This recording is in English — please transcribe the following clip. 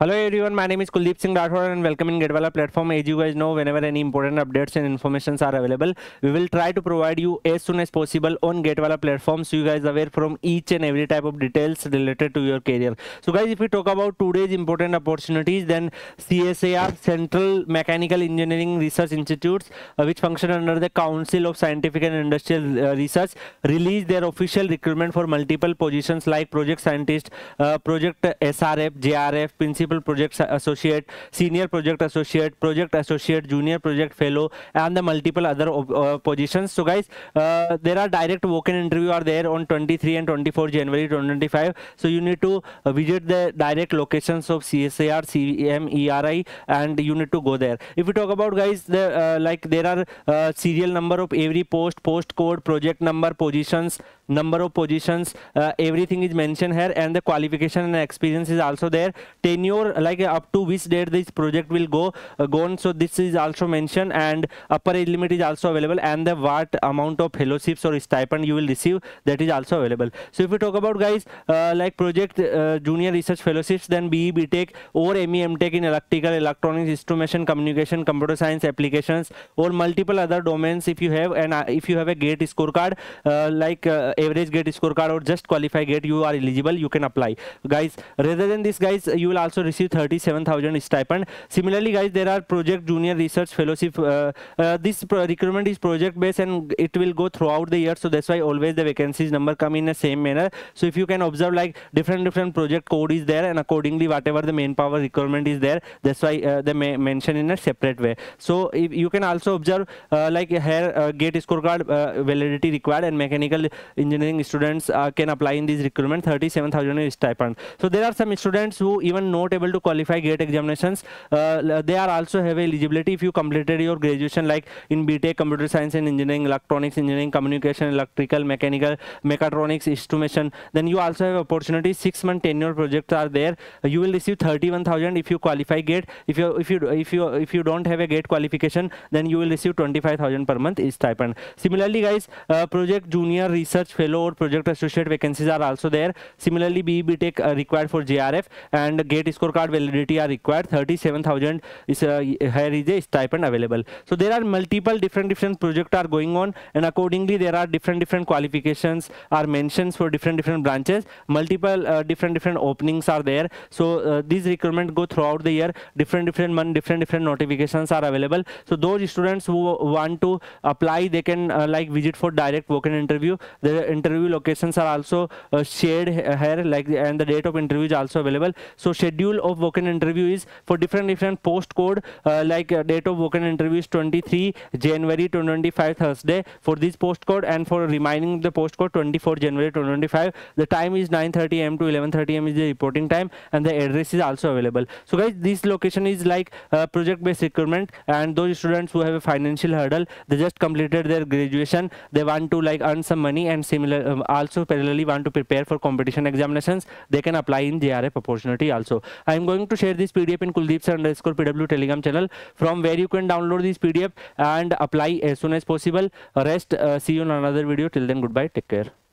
Hello everyone, my name is Kuldeep Singh Rathod and welcome in GATE Wallah platform. As you guys know, whenever any important updates and informations are available, we will try to provide you as soon as possible on GATE Wallah platform so you guys are aware from each and every type of details related to your career. So guys, if we talk about today's important opportunities, then CSIR, Central Mechanical Engineering Research Institutes, uh, which function under the Council of Scientific and Industrial uh, Research, released their official recruitment for multiple positions like project scientist, uh, project SRF, JRF, principal principal project associate, senior project associate, project associate, junior project fellow, and the multiple other uh, positions. So guys, uh, there are direct walk-in interview are there on 23 and 24 January 2025. So you need to uh, visit the direct locations of CSIR, CM, ERI, and you need to go there. If we talk about guys, the uh, like there are uh, serial number of every post, post code, project number, positions, number of positions, everything is mentioned here, and the qualification and experience is also there. Tenure like uh, up to which date this project will go uh, go on so this is also mentioned and upper age limit is also available and the what amount of fellowships or stipend you will receive that is also available. So if we talk about guys uh, like project uh, junior research fellowships then BE BTech or ME MTech in electrical electronics instrumentation communication computer science applications or multiple other domains if you have. And uh, if you have a gate scorecard uh, like average gate scorecard or just qualify gate you are eligible you can apply. Guys rather than this guys you will also receive 37,000 stipend. Similarly, guys, there are project junior research fellowship. Uh, uh, this recruitment is project based and it will go throughout the year. So that's why always the vacancies number come in the same manner. So if you can observe like different different project code is there and accordingly whatever the manpower requirement is there, that's why uh, they may mention in a separate way. So if you can also observe uh, like here uh, gate scorecard uh, validity required and mechanical engineering students can apply in this recruitment 37,000 stipend. So there are some students who even not able to qualify gate examinations. Uh, they are also have eligibility if you completed your graduation like in btech computer science and engineering electronics engineering communication electrical mechanical mechatronics instrumentation. Then you also have opportunity six month tenure projects are there. You will receive 31000 if you qualify gate. If you if you if you if you don't have a gate qualification then you will receive 25000 per month is stipend. Similarly guys uh, project junior research fellow or project associate vacancies are also there. Similarly BE BTech uh, required for JRF and gate is scorecard validity are required. 37000 is uh, here is a stipend available. So there are multiple different different projects are going on and accordingly there are different different qualifications are mentioned for different different branches. Multiple uh, different different openings are there. So uh, these requirements go throughout the year. Different different different different notifications are available. So those students who want to apply they can uh, like visit for direct walk-in interview. The interview locations are also shared here like and the date of interview is also available. So schedule of walk-in interview is for different different post code uh, like uh, date of walk-in interview is 23 January 2025 Thursday. For this post code and for remaining the post code 24 January 2025 the time is 9:30 am to 11:30 am is the reporting time and the address is also available. So guys this location is like uh, project based recruitment and those students who have a financial hurdle they just completed their graduation. They want to like earn some money and similar um, also parallelly want to prepare for competition examinations. They can apply in JRF opportunity also I am going to share this PDF in Kuldeep underscore PW Telegram channel from where you can download this PDF and apply as soon as possible. Rest, uh, see you in another video. Till then, goodbye. Take care.